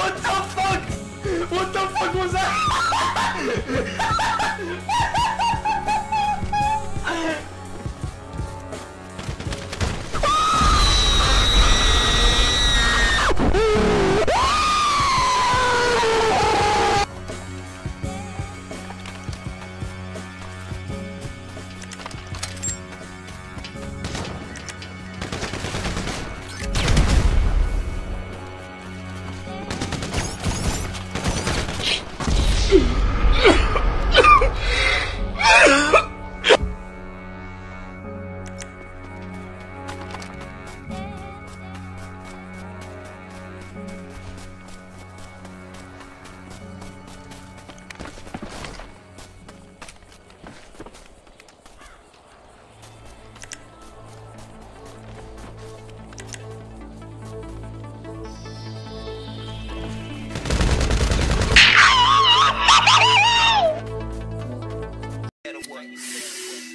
What the fuck? What the fuck was that?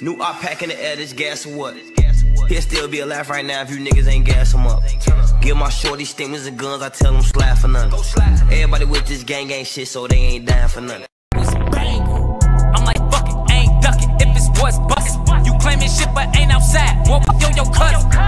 New op pack in the air, this gas or what? He'll still be alive right now if you niggas ain't gas him up. Give my shorty stimulus and guns, I tell them slap for nothing. Everybody with this gang ain't shit, so they ain't dying for nothing. I'm like, fuck it, ain't ducking if it's what's bustin'. You claiming shit but ain't outside. Walk with yo, yo, cousin.